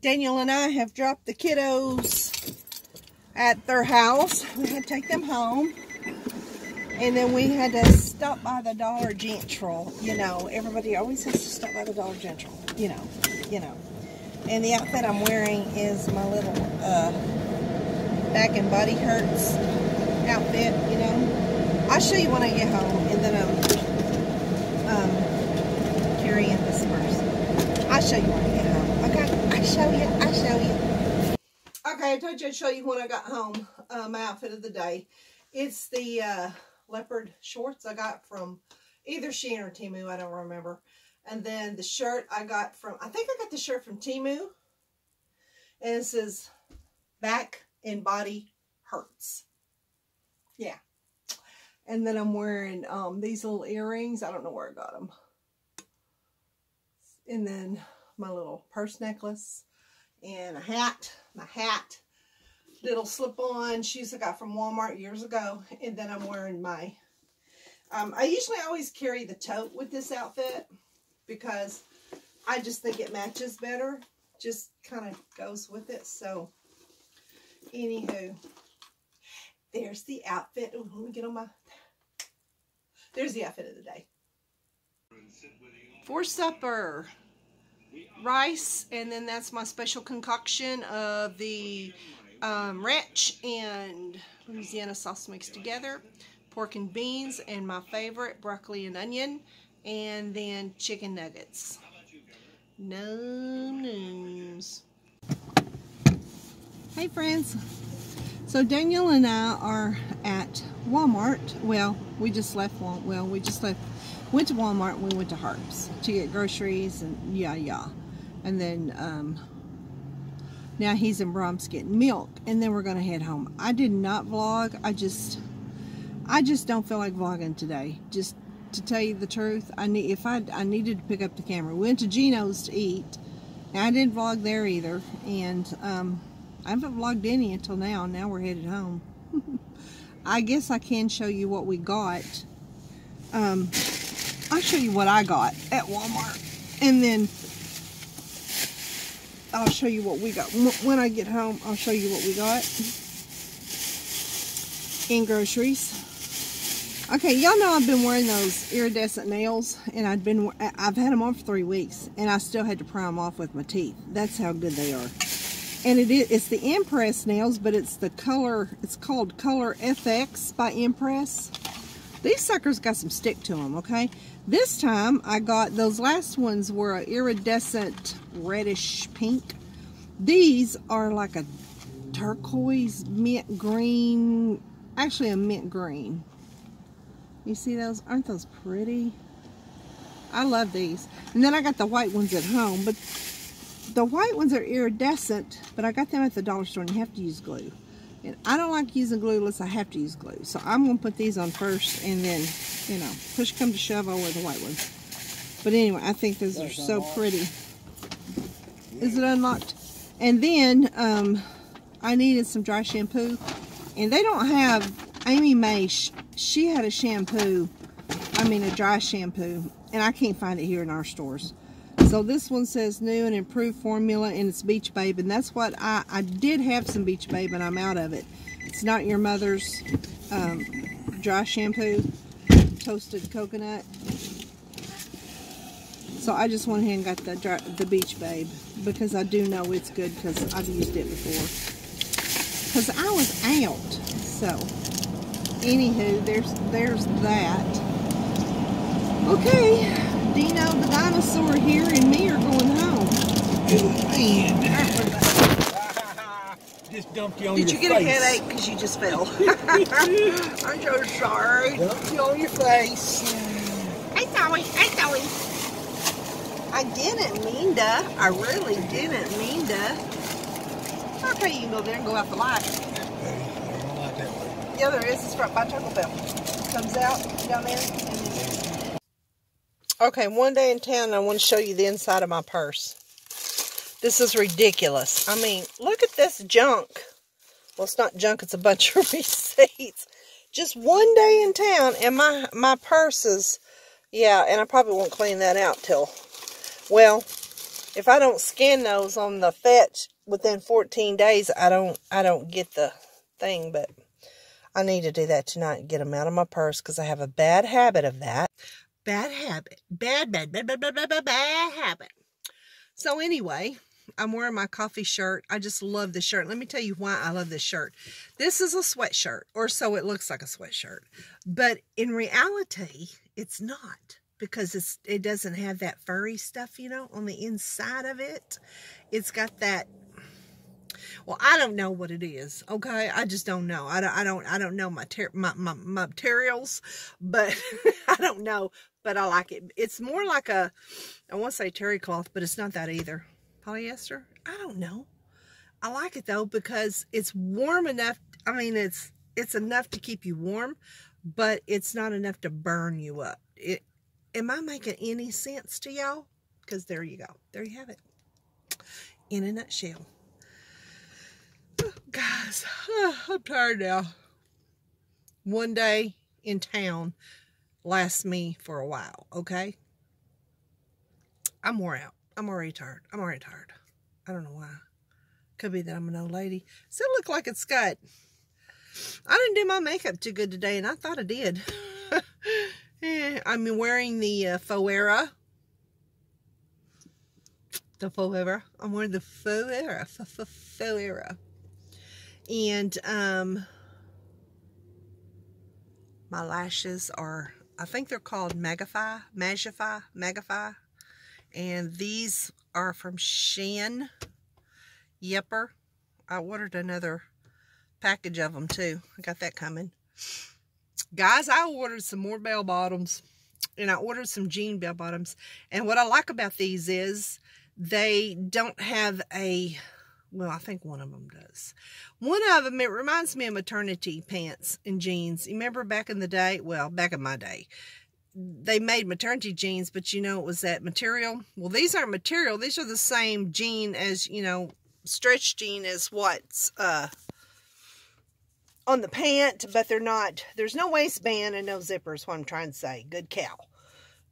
Daniel and I have dropped the kiddos at their house. We had to take them home. And then we had to stop by the Dollar General. You know, everybody always has to stop by the Dollar General. You know, you know. And the outfit I'm wearing is my little uh, back and body hurts outfit, you know. I'll show you when I get home. And then I'm um, carrying this purse. I'll show you when I get home. I'll show you. I'll show you. Okay, I told you I'd show you when I got home. Uh, my outfit of the day. It's the... Uh, leopard shorts I got from either Shein or Temu. I don't remember. And then the shirt I got from, I think I got the shirt from Temu. And it says, back and body hurts. Yeah. And then I'm wearing um, these little earrings. I don't know where I got them. And then my little purse necklace and a hat. My hat little slip-on shoes I got from Walmart years ago. And then I'm wearing my, um, I usually always carry the tote with this outfit because I just think it matches better. Just kind of goes with it. So, anywho, there's the outfit. Ooh, let me get on my, there's the outfit of the day. For supper, rice, and then that's my special concoction of the um, ranch and Louisiana sauce mixed together, pork and beans, and my favorite, broccoli and onion, and then chicken nuggets. No news. Hey friends. So Daniel and I are at Walmart. Well, we just left Walmart. Well, we just left, went to Walmart and we went to Harps to get groceries and yeah, yeah. And then um, now he's in Braum's getting milk, and then we're going to head home. I did not vlog. I just, I just don't feel like vlogging today. Just to tell you the truth, I need if I I needed to pick up the camera. We went to Geno's to eat. And I didn't vlog there either, and um, I haven't vlogged any until now. Now we're headed home. I guess I can show you what we got. Um, I'll show you what I got at Walmart, and then I'll show you what we got. When I get home, I'll show you what we got in groceries. Okay, y'all know I've been wearing those iridescent nails, and I've been I've had them on for three weeks, and I still had to pry them off with my teeth. That's how good they are. And it is it's the Impress nails, but it's the color. It's called Color FX by Impress. These suckers got some stick to them. Okay, this time I got, those last ones were a iridescent reddish pink. These are like a turquoise mint green, actually a mint green. You see those? Aren't those pretty? I love these. And then I got the white ones at home, but the white ones are iridescent, but I got them at the dollar store and you have to use glue. And I don't like using glue unless I have to use glue. So I'm going to put these on first and then, you know, push come to shove, I'll wear the white ones. But anyway, I think those are so pretty. Is it unlocked? And then um, I needed some dry shampoo. And they don't have, Amy May, she had a shampoo, I mean a dry shampoo. And I can't find it here in our stores. So this one says new and improved formula and it's Beach Babe. And that's what I, I did have some Beach Babe and I'm out of it. It's not your mother's um, dry shampoo, toasted coconut. So I just went ahead and got the, dry, the Beach Babe because I do know it's good because I've used it before. Because I was out. So, anywho, there's, there's that. Okay. Dino the dinosaur here and me are going home. just dumped you on Did your you get face. a headache because you just fell? I'm so sorry. Dumped you on your face. Hey, Zoe. Hey, Zoe. I didn't mean to. I really didn't mean to. Okay, you can go there and go out the light. Yeah, there is. It's right by Taco Bell. Comes out down there. Okay, one day in town, I want to show you the inside of my purse. This is ridiculous. I mean, look at this junk. Well, it's not junk, it's a bunch of receipts. Just one day in town, and my, my purse is, yeah, and I probably won't clean that out till, well, if I don't scan those on the fetch within 14 days, I don't I don't get the thing, but I need to do that tonight and get them out of my purse because I have a bad habit of that. Bad habit. Bad, bad, bad, bad, bad, bad, bad, bad habit. So anyway, I'm wearing my coffee shirt. I just love this shirt. Let me tell you why I love this shirt. This is a sweatshirt, or so it looks like a sweatshirt. But in reality, it's not because it's it doesn't have that furry stuff, you know, on the inside of it. It's got that well, I don't know what it is. Okay, I just don't know. I don't. I don't. I don't know my my, my, my materials, but I don't know. But I like it. It's more like a. I want to say terry cloth, but it's not that either. Polyester. I don't know. I like it though because it's warm enough. I mean, it's it's enough to keep you warm, but it's not enough to burn you up. It. Am I making any sense to y'all? Because there you go. There you have it. In a nutshell. Guys, I'm tired now. One day in town lasts me for a while, okay? I'm wore out. I'm already tired. I'm already tired. I don't know why. Could be that I'm an old lady. Still look like it's got... I didn't do my makeup too good today, and I thought I did. Eh, I'm wearing the uh, Foera. The Foera. I'm wearing the Foera. Foera. And um, my lashes are, I think they're called Magify, Magify, Magify. And these are from Shein Yepper. I ordered another package of them too. I got that coming. Guys, I ordered some more bell bottoms. And I ordered some jean bell bottoms. And what I like about these is they don't have a well, I think one of them does. One of them, it reminds me of maternity pants and jeans. You remember back in the day? Well, back in my day, they made maternity jeans, but you know, it was that material. Well, these aren't material. These are the same jean as, you know, stretch jean as what's uh, on the pant, but they're not, there's no waistband and no zippers, what I'm trying to say. Good cow.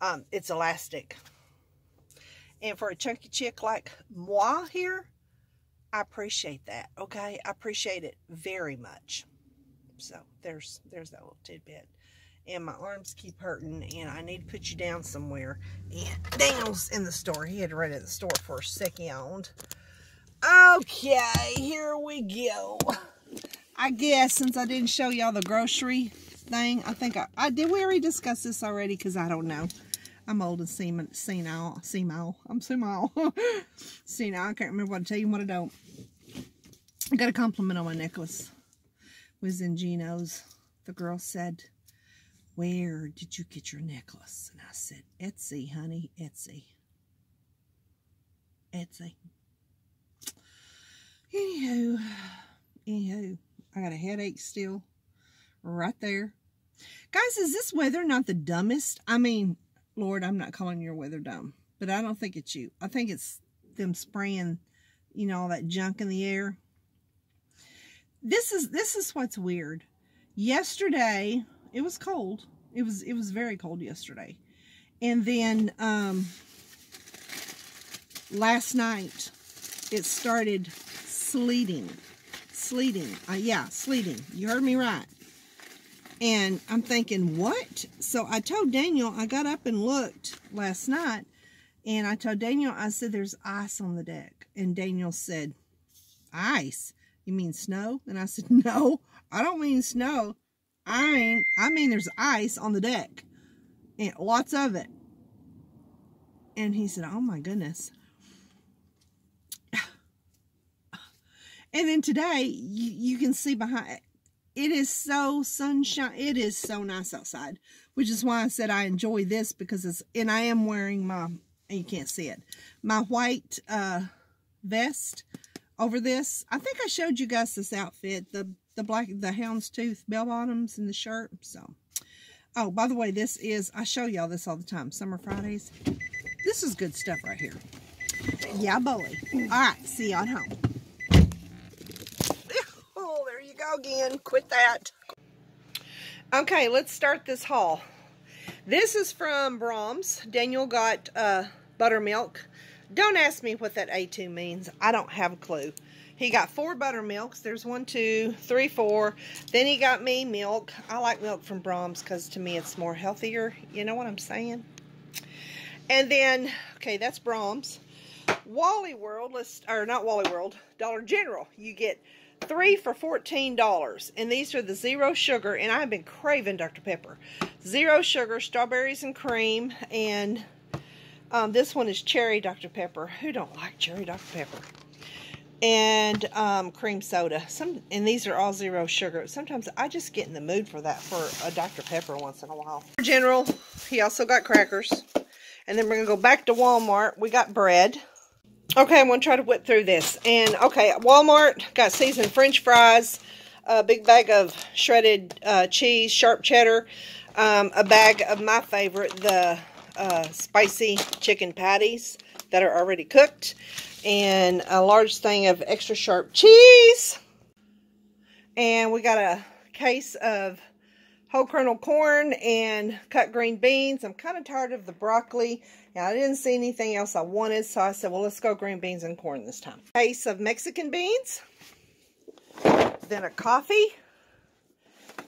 Um, it's elastic. And for a chunky chick like moi here, I appreciate that. Okay, I appreciate it very much. So there's there's that little tidbit. And my arms keep hurting, and I need to put you down somewhere. And Daniel's in the store. He had run to the store for a second. Okay, here we go. I guess since I didn't show y'all the grocery thing, I think I, I did. We already discuss this already because I don't know. I'm old and senile. Senile. Senile. I'm senile. senile. I can't remember what to tell you what I don't. I got a compliment on my necklace. It was in Gino's. The girl said, where did you get your necklace? And I said, Etsy, honey, Etsy. Etsy. Anywho, anywho, I got a headache still right there. Guys, is this weather not the dumbest? I mean, Lord, I'm not calling your weather dumb, but I don't think it's you. I think it's them spraying, you know, all that junk in the air. This is this is what's weird. Yesterday, it was cold. It was it was very cold yesterday. And then um last night it started sleeting. Sleeting. Uh, yeah, sleeting. You heard me right. And I'm thinking, what? So I told Daniel, I got up and looked last night, and I told Daniel, I said, there's ice on the deck. And Daniel said, ice? You mean snow? And I said, no, I don't mean snow. I mean, I mean there's ice on the deck. And lots of it. And he said, oh my goodness. And then today, you, you can see behind, it is so sunshine. It is so nice outside, which is why I said I enjoy this because it's, and I am wearing my, you can't see it, my white uh, vest over this. I think I showed you guys this outfit, the, the black, the houndstooth bell bottoms and the shirt. So, oh, by the way, this is, I show y'all this all the time, Summer Fridays. This is good stuff right here. Yeah, boy. All right, see y'all at home you again. Quit that. Okay, let's start this haul. This is from Braum's. Daniel got uh, buttermilk. Don't ask me what that A2 means. I don't have a clue. He got four buttermilks. There's one, two, three, four. Then he got me milk. I like milk from Braum's because to me it's more healthier. You know what I'm saying? And then, okay, that's Braum's. Wally World, let's, or not Wally World, Dollar General. You get three for $14. And these are the zero sugar, and I've been craving Dr. Pepper. Zero sugar, strawberries and cream, and um, this one is cherry Dr. Pepper. Who don't like cherry Dr. Pepper? And um, cream soda. Some And these are all zero sugar. Sometimes I just get in the mood for that for a Dr. Pepper once in a while. General, he also got crackers. And then we're going to go back to Walmart. We got bread. Okay, I'm going to try to whip through this. And, okay, Walmart got seasoned french fries, a big bag of shredded uh, cheese, sharp cheddar, um, a bag of my favorite, the uh, spicy chicken patties that are already cooked, and a large thing of extra sharp cheese. And we got a case of whole kernel corn and cut green beans. I'm kind of tired of the broccoli. Now, I didn't see anything else I wanted, so I said, well, let's go green beans and corn this time. Case of Mexican beans. Then a coffee.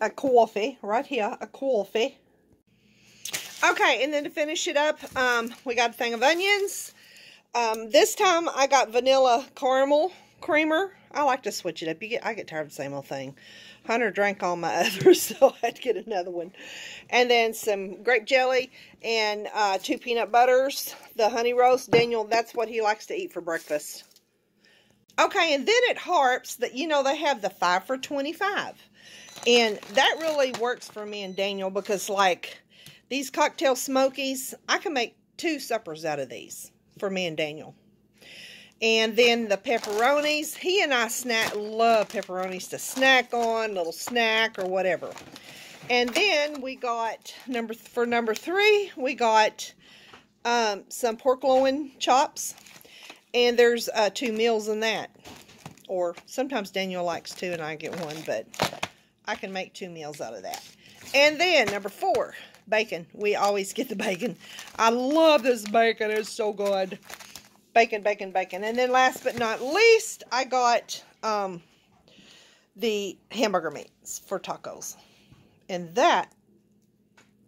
A coffee, right here, a coffee. Okay, and then to finish it up, um, we got a thing of onions. Um, this time I got vanilla caramel creamer. I like to switch it up. You get, I get tired of the same old thing. Hunter drank all my others, so I had to get another one. And then some grape jelly and uh, two peanut butters. The honey roast. Daniel, that's what he likes to eat for breakfast. Okay, and then at Harps, that you know, they have the 5 for 25. And that really works for me and Daniel because, like, these cocktail smokies, I can make two suppers out of these for me and Daniel. And then the pepperonis. He and I snack love pepperonis to snack on, little snack or whatever. And then we got number for number three, we got um, some pork loin chops. And there's uh, two meals in that. Or sometimes Daniel likes two and I get one, but I can make two meals out of that. And then number four, bacon. We always get the bacon. I love this bacon. It's so good. Bacon, bacon, bacon. And then last but not least, I got um, the hamburger meats for tacos. And that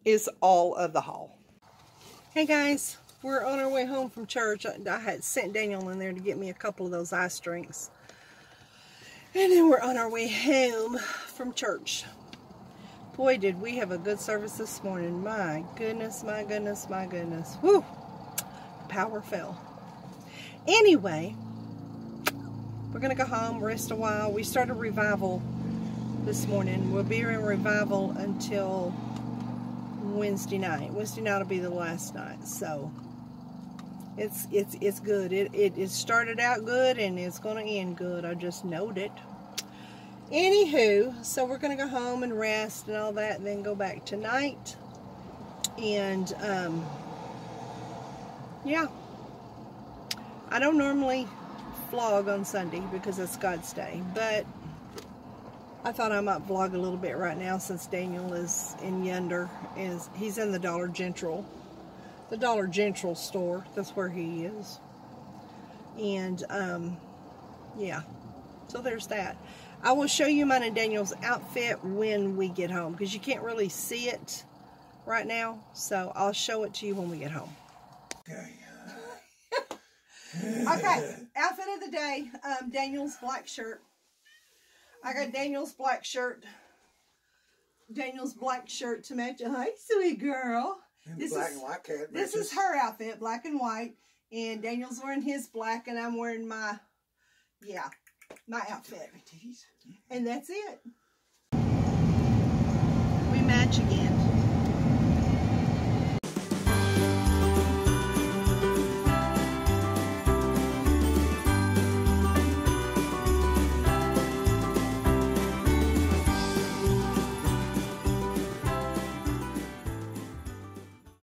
is all of the haul. Hey guys, we're on our way home from church. I had sent Daniel in there to get me a couple of those ice drinks. And then we're on our way home from church. Boy, did we have a good service this morning. My goodness, my goodness, my goodness. Whew. Power fell. Anyway, we're going to go home, rest a while. We started revival this morning. We'll be in revival until Wednesday night. Wednesday night will be the last night. So, it's it's it's good. It, it, it started out good and it's going to end good. I just knowed it. Anywho, so we're going to go home and rest and all that and then go back tonight. And, um, yeah. I don't normally vlog on Sunday because it's God's Day, but I thought I might vlog a little bit right now since Daniel is in yonder. Is He's in the Dollar General. The Dollar General store. That's where he is. And, um, yeah. So there's that. I will show you mine and Daniel's outfit when we get home because you can't really see it right now. So I'll show it to you when we get home. Okay. Okay, outfit of the day. Um, Daniel's black shirt. I got Daniel's black shirt. Daniel's black shirt to match. Hi, sweet girl. And this black is, and white cat This is her outfit, black and white. And Daniel's wearing his black, and I'm wearing my, yeah, my outfit. And that's it. We match again.